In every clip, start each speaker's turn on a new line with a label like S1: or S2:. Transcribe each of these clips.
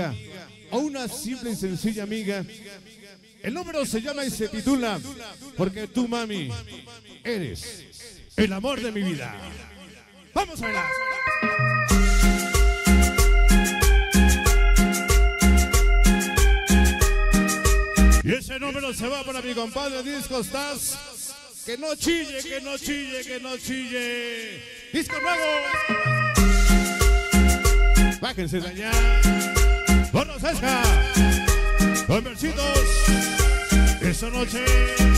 S1: a una simple y sencilla amiga. El número se llama y se titula Porque tú, mami, eres el amor de mi vida. Vamos a bailar. Y ese número se va para mi compadre Disco Stars. Que no chille, que no chille, que no chille. Disco nuevo. Bájense de allá. Gorro Sesca. Conversitos. Esta noche,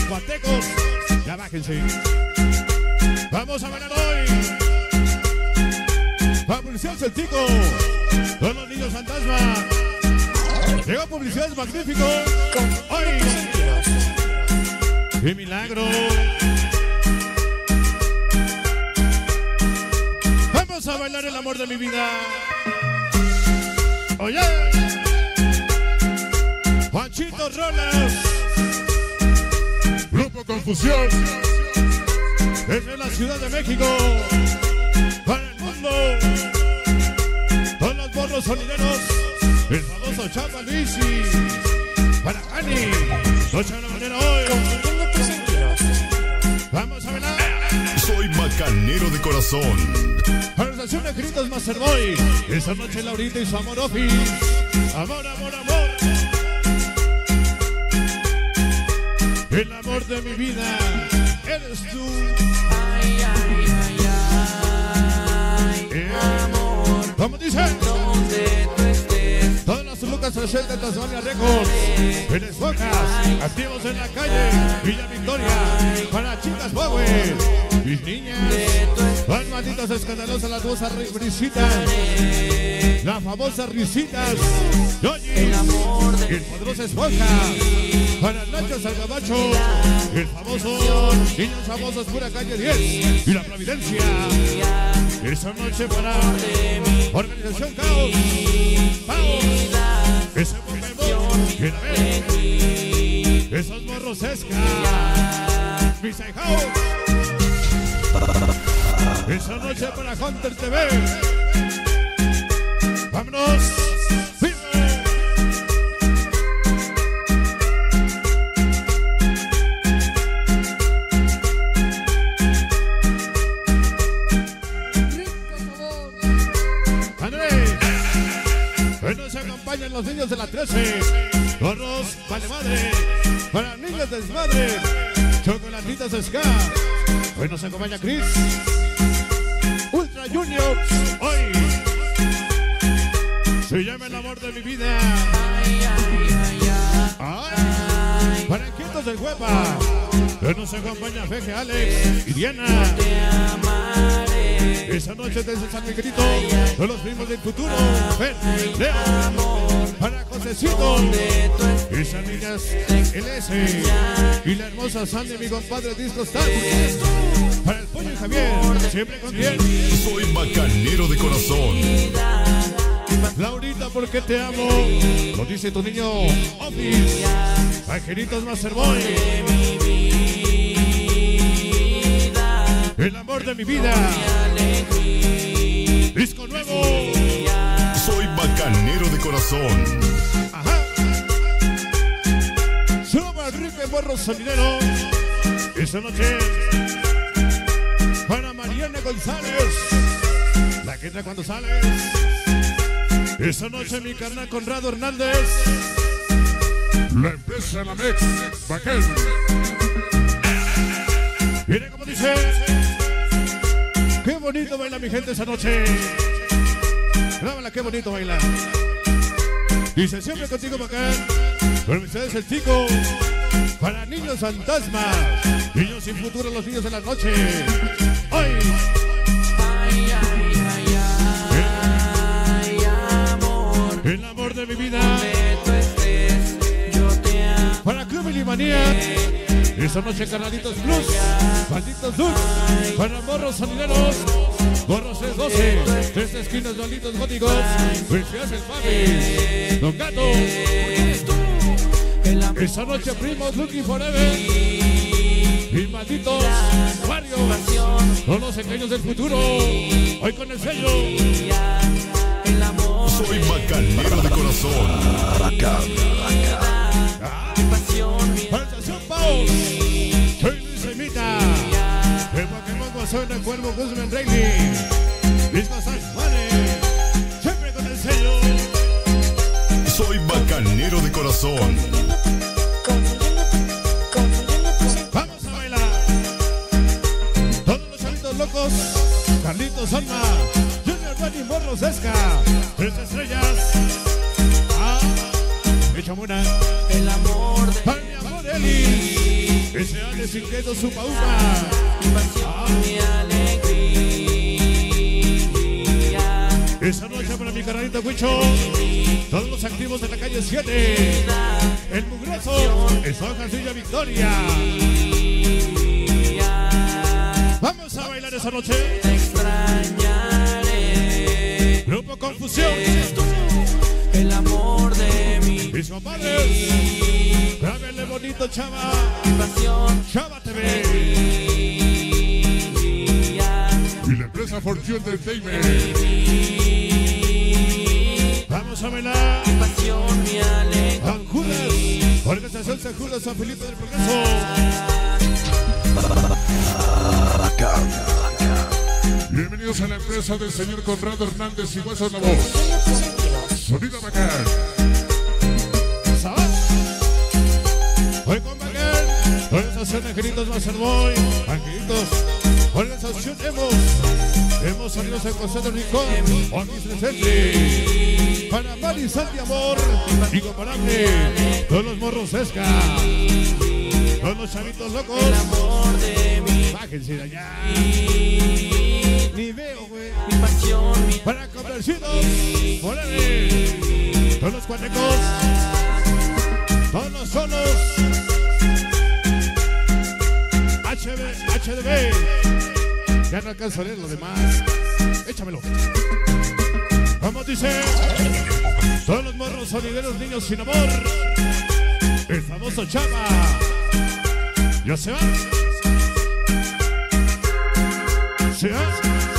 S1: guatecos. Ya bájense. Vamos a bailar hoy. Va publicidad Celtico. Con los niños fantasma. Llega publicidad magnífico. Hoy. ¡Qué milagro! Vamos a bailar el amor de mi vida. Oye. Juanchito Rolas. Grupo Confusión. Desde la Ciudad de México. Para el mundo. Con los borros sonideros. El famoso Chapa Luisi. Para Ani. Noche de la manera hoy. Vamos a bailar.
S2: Soy macanero de corazón.
S1: Organización de Gritos Masterboy. Esta noche Laurita y su amor Office. Amor, amor, amor. El amor de mi vida eres tú.
S3: Ay, ay, ay, ay.
S1: Eh,
S3: Amor,
S1: ¿Cómo dice?
S3: donde tú estés.
S1: Todas las Lucas 60 Tasmania Records. Bocas. Activos en la calle. Villa Victoria. Para chicas Power. Mis niñas. Van malditas escandalosas las dos risitas. Las famosas risitas. Yoyi.
S3: El
S1: poderoso esponja. Para Nacho Salgabacho. El famoso. Niños famosos pura calle 10. Y la Providencia. Esa noche para. Organización Caos. Caos. Ese ve. Esos morros esca. Mis. Esa noche para Hunter TV. Vámonos. ¡Firme! Andrés. Acompañan los niños de la 13. Gorros, vale madre. Para niños desmadre. Chocolatitas Ska. Hoy nos acompaña Chris. Ultra Junior. Hoy. Se llama el amor de mi vida.
S3: Ay.
S1: Para inquietos del hueva. Hoy nos acompaña Feje Alex y Diana. Esa noche desde San Miguelito, son los mismos del futuro. Ven, Leo, Josecito, esas niñas, el S y la hermosa Sandy, mi compadre Disco Star. Para el pollo y Javier, siempre con bien.
S2: Soy macanero de corazón.
S1: Laurita, porque te amo. Lo dice tu niño Office. Angelitos Masterboy. El amor de mi vida. Disco nuevo.
S2: Soy macanero de corazón.
S1: Borro Sonidero. Esta noche. Para Mariana González. La que entra cuando sales. Esta noche mi carnal Conrado Hernández. La empresa La Mex. Baquel. Mire cómo dice. Qué bonito baila mi gente esa noche. Grábala, qué bonito baila. Dice siempre contigo bacán. Con ustedes el chico. Para niños fantasmas. Niños sin futuro, los niños de la noche. Hoy.
S3: Ay, ay, ay, ay, amor.
S1: El amor de mi vida. Para Club Manía. Esta noche, canalitos plus. Malditos dulces. Para morros sonideros. Morros 12. Esta esquina es Dolitos Góticos. Pues Felicidades, papi. Don Gato. Esta noche, primos, Lucky Forever. Filmatitos, Mario. Son los pequeños del futuro. Hoy con el sello.
S2: Soy Macalero de corazón.
S3: Raca, raca. Qué
S1: pasión, Pau. Soy Luis Emita. El Pokémon Guasón de Cuervo Guzmán Reilly. Sax Money. Siempre con el sello.
S2: Soy bacanero de corazón.
S1: Vamos a bailar. Todos los chavitos locos. Carlitos Alma. Junior Bunny Morros Esca. Tres estrellas. Ah, Echamuna.
S3: el amor de
S1: amor Eli. Ese Ale sin quedo su Huicho. Todos los activos de la calle 7. El mugroso. El San Jacinto Victoria. Vamos a bailar esa noche. Grupo Confusión.
S3: El amor de mi
S1: Mis compadres. Grábenle bonito, chava. Chava TV. Y la empresa Fortune Entertainment. Bailar.
S3: pasión, mi alegría.
S1: San Judas. Organización San Judas San Felipe del Progreso. Bienvenidos a la empresa del señor Conrado Hernández y Huesos La Voz. Sonido Bacán. Hoy con Bacán. Organización Angelitos Masterboy. Angelitos. Organización Hemos. Hemos salido al Consejo Rincón. Aquí presente. Para Mari Santi Amor. Incomparable. Todos los morros Esca. Todos los chavitos locos. Bájense de allá. Ni veo, güey. Para convencidos, ¡Órale! Todos los cuatecos, no alcanzo a leer lo demás. Échamelo. Vamos, dice. Todos los morros sonideros, niños sin amor. El famoso Chapa. Ya se va. Se va.